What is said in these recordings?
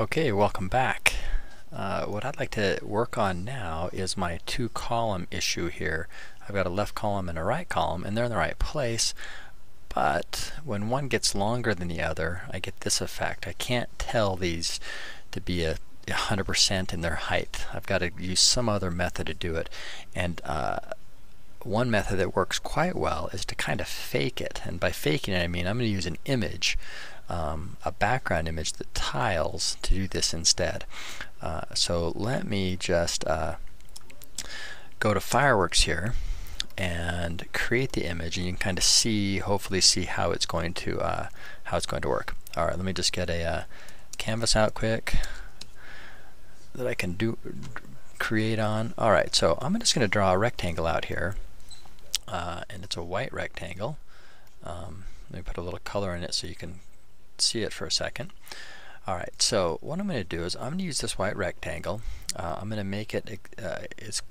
Okay, welcome back. Uh, what I'd like to work on now is my two column issue here. I've got a left column and a right column and they're in the right place but when one gets longer than the other I get this effect. I can't tell these to be a 100% in their height. I've got to use some other method to do it and uh, one method that works quite well is to kind of fake it. And by faking it I mean I'm going to use an image um, a background image that tiles to do this instead. Uh, so let me just uh, go to fireworks here and create the image and you can kind of see hopefully see how it's going to uh, how it's going to work. Alright let me just get a uh, canvas out quick that I can do create on. Alright so I'm just going to draw a rectangle out here uh, and it's a white rectangle um, let me put a little color in it so you can see it for a second. Alright, so what I'm going to do is I'm going to use this white rectangle. Uh, I'm going to make it uh, it's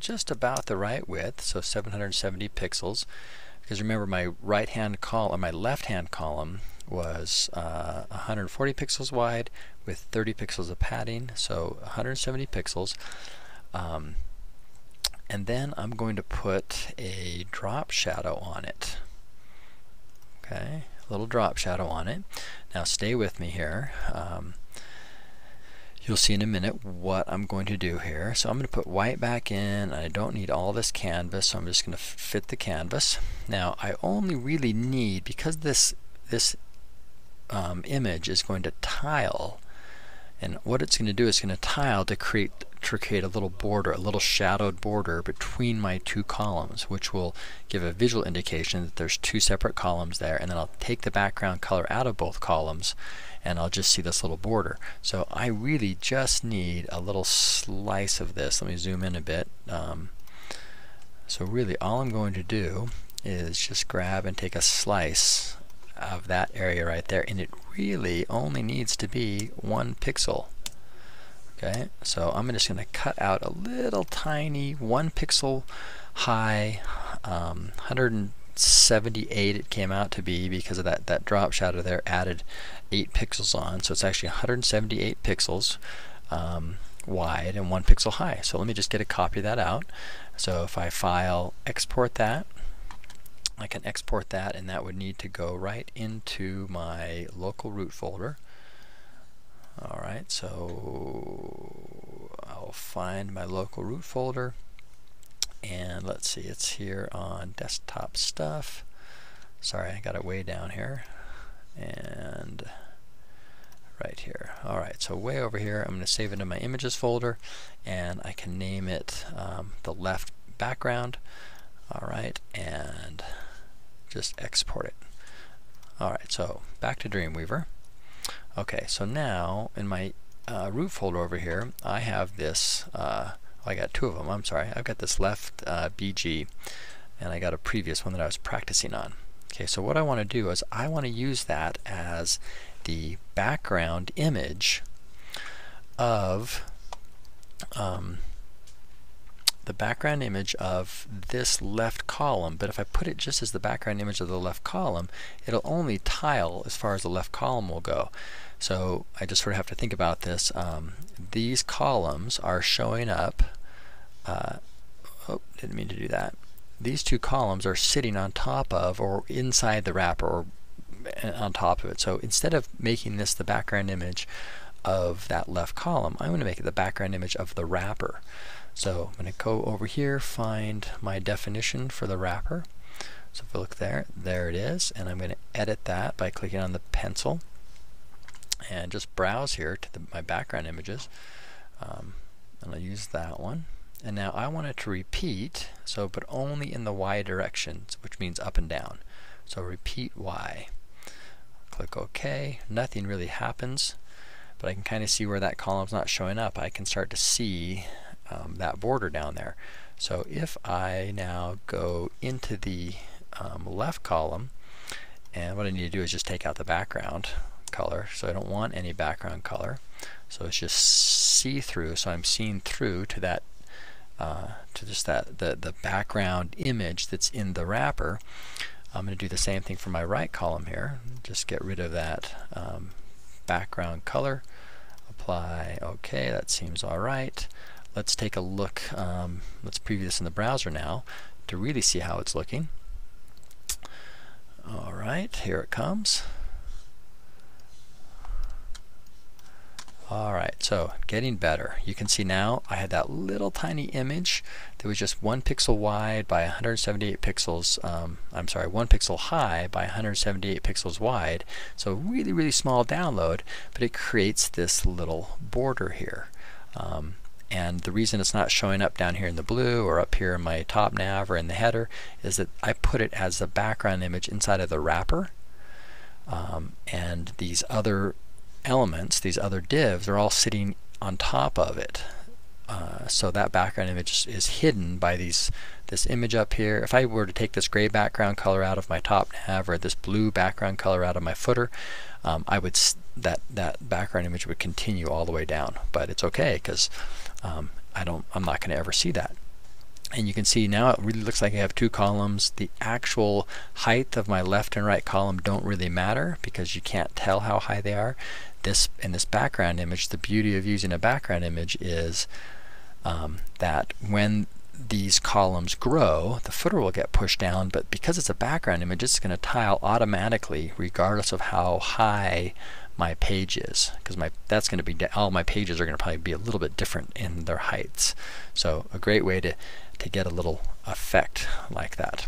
just about the right width, so 770 pixels. Because remember my right hand column, my left hand column was uh, 140 pixels wide with 30 pixels of padding, so 170 pixels. Um, and then I'm going to put a drop shadow on it. Okay, a little drop shadow on it. Now stay with me here. Um, you'll see in a minute what I'm going to do here. So I'm going to put white back in. I don't need all this canvas, so I'm just going to fit the canvas. Now I only really need, because this, this um, image is going to tile, and what it's going to do is going to tile to create create a little border, a little shadowed border between my two columns, which will give a visual indication that there's two separate columns there, and then I'll take the background color out of both columns, and I'll just see this little border. So I really just need a little slice of this. Let me zoom in a bit. Um, so really all I'm going to do is just grab and take a slice of that area right there, and it really only needs to be one pixel. Okay, so I'm just going to cut out a little tiny one pixel high, um, 178 it came out to be because of that, that drop shadow there added 8 pixels on. So it's actually 178 pixels um, wide and 1 pixel high. So let me just get a copy of that out. So if I file, export that, I can export that and that would need to go right into my local root folder. Alright, so I'll find my local root folder and let's see, it's here on desktop stuff. Sorry, I got it way down here. And right here. Alright, so way over here, I'm going to save it in my images folder and I can name it um, the left background. Alright, and just export it. Alright, so back to Dreamweaver. Okay, so now in my uh, root folder over here, I have this, uh, I got two of them, I'm sorry. I've got this left uh, BG and I got a previous one that I was practicing on. Okay, so what I want to do is I want to use that as the background image of um, the background image of this left column, but if I put it just as the background image of the left column, it'll only tile as far as the left column will go. So I just sort of have to think about this. Um, these columns are showing up, uh, oh, didn't mean to do that. These two columns are sitting on top of or inside the wrapper or uh, on top of it. So instead of making this the background image of that left column, I'm going to make it the background image of the wrapper. So I'm going to go over here, find my definition for the wrapper. So if I look there, there it is, and I'm going to edit that by clicking on the pencil and just browse here to the, my background images. Um, and I'll use that one. And now I want it to repeat so but only in the y direction which means up and down. So repeat y. Click OK. Nothing really happens but I can kind of see where that column's not showing up. I can start to see um, that border down there so if I now go into the um, left column and what I need to do is just take out the background color, so I don't want any background color. So it's just see-through, so I'm seeing through to that, uh, to just that the, the background image that's in the wrapper. I'm going to do the same thing for my right column here. Just get rid of that um, background color. apply OK that seems alright let's take a look um, let's preview this in the browser now to really see how it's looking alright here it comes Alright, so getting better. You can see now I had that little tiny image that was just one pixel wide by 178 pixels, um, I'm sorry, one pixel high by 178 pixels wide. So really, really small download, but it creates this little border here. Um, and the reason it's not showing up down here in the blue or up here in my top nav or in the header is that I put it as a background image inside of the wrapper. Um, and these other elements, these other divs, are all sitting on top of it. Uh, so that background image is hidden by these this image up here. If I were to take this gray background color out of my top nav or this blue background color out of my footer, um, I would that that background image would continue all the way down. But it's okay because um, I don't I'm not going to ever see that and you can see now it really looks like I have two columns. The actual height of my left and right column don't really matter because you can't tell how high they are. This in this background image, the beauty of using a background image is um, that when these columns grow, the footer will get pushed down, but because it's a background image, it's going to tile automatically regardless of how high my page is because my that's going to be all my pages are going to probably be a little bit different in their heights. So a great way to to get a little effect like that